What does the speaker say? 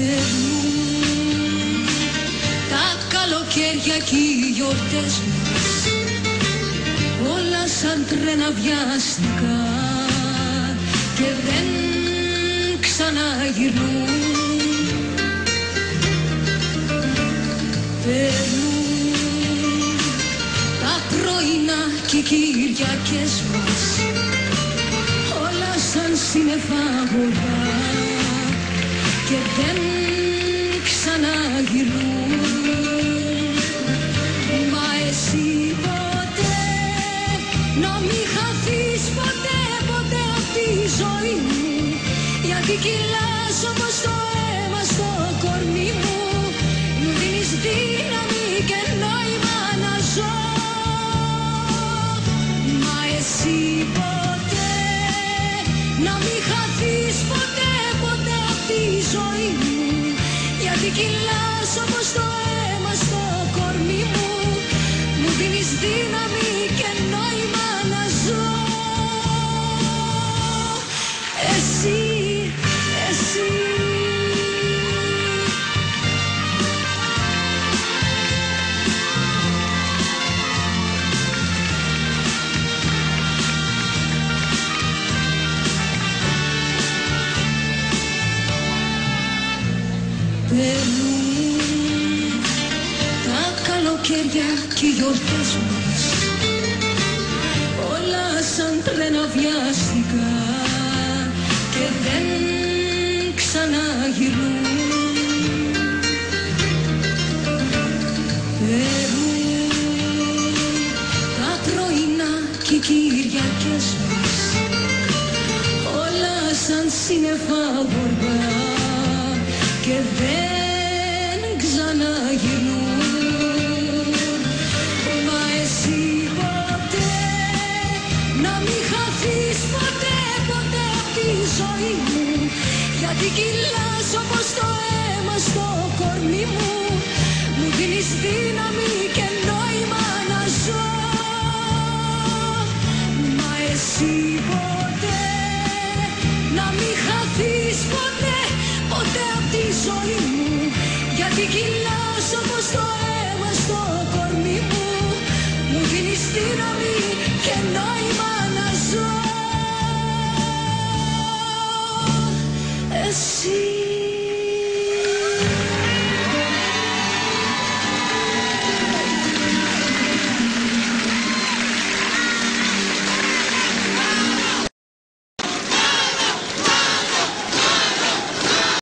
Περνούν τα καλοκαίρια και οι γιορτές μας όλα σαν τρένα βιαστικά και δεν ξαναγυρνούν. Περνούν τα πρωινά και οι Κυριακές μας όλα σαν σύννεφα γορδά και δεν ξαναγυρνούν Μα εσύ ποτέ να μην χαθείς ποτέ ποτέ απ' τη ζωή μου. Γιατί κυλάς όπως το αίμα στο κορμί μου. Μου δίνεις δύναμη και νόημα να ζω. Μα εσύ ποτέ να μην χαθείς ποτέ ποτέ γιατί κυλάς Περνούν τα καλοκαίρια και οι γιορτές μας όλα σαν τρένα βιαστικά και δεν ξαναγυρνούν Περνούν τα πρωινά και οι Κυριακές μας όλα σαν σύννεφα γοργά και δεν ξαναγυρνούν. Μα εσύ ποτέ να μην χαθείς ποτέ ποτέ απ' τη ζωή μου. Γιατί κυλάς ζω Εσύ